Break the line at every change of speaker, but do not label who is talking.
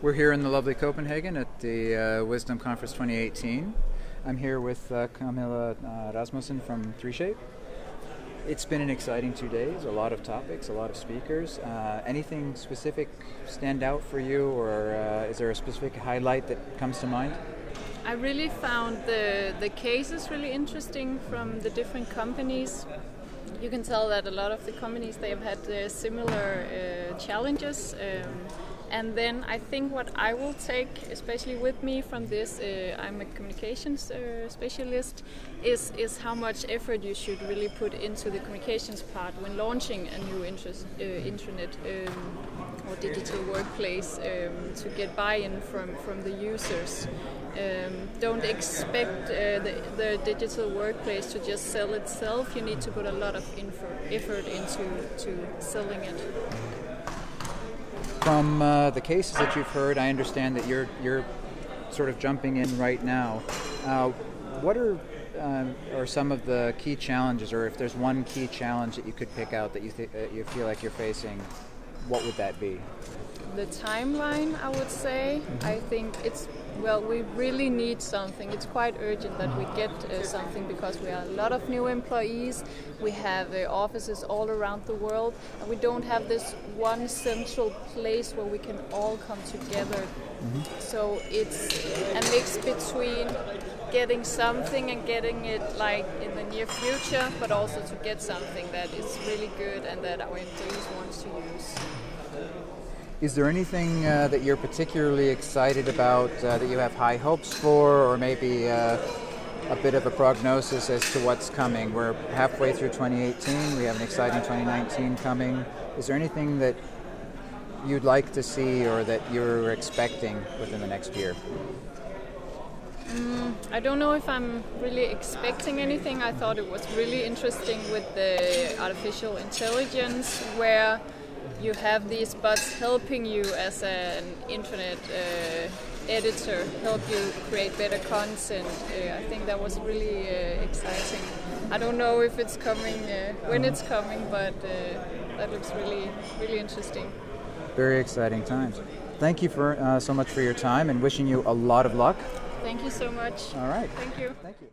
here in the lovely Copenhagen at the uh, Wizdom Conference 2018. I'm here with uh, Camilla uh, Rasmussen from 3Shape. It's been an exciting two days, a lot of topics, a lot of speakers. Uh, anything specific stand out for you, or uh, is there a specific highlight that comes to mind?
I really found the, the cases really interesting from the different companies. You can tell that a lot of the companies they have had uh, similar challenges. Um, and then I think what I will take, especially with me from this, uh, I'm a communications uh, specialist, is is how much effort you should really put into the communications part when launching a new interest, uh, intranet um, or digital workplace um, to get buy-in from from the users. Um, don't expect uh, the, the, digital workplace to just sell itself. You need to put a lot of effort into to selling it.
From uh, the cases that you've heard, I understand that you're you're sort of jumping in right now. Uh, what are are some of the key challenges, or if there's one key challenge that you could pick out that you th- you feel like you're facing, what would that be?
The timeline, I would say. Mm-hmm. I think it's well, we really need something. It's quite urgent that we get uh, something because we are a lot of new employees. We have uh, offices all around the world, and we don't have this one central place where we can all come together. Mm-hmm. So it's a mix between getting something and getting it like in the near future, but also to get something that is really good and that our employees want to use.
Is there anything uh, that you're particularly excited about uh, that you have high hopes for, or maybe uh, a bit of a prognosis as to what's coming? We're halfway through 2018, we have an exciting 2019 coming. Is there anything that you'd like to see or that you're expecting within the next year?
Mm, I don't know if I'm really expecting anything. I thought it was really interesting with the artificial intelligence, where you have these bots helping you as an intranet uh, editor, help you create better content. Uh, I think that was really uh, exciting. I don't know if it's coming, uh, when it's coming, but uh, that looks really, really interesting.
Very exciting times. Thank you for uh, so much for your time and wishing you a lot of luck.
Thank you so much.
All right.
Thank you.
Thank you.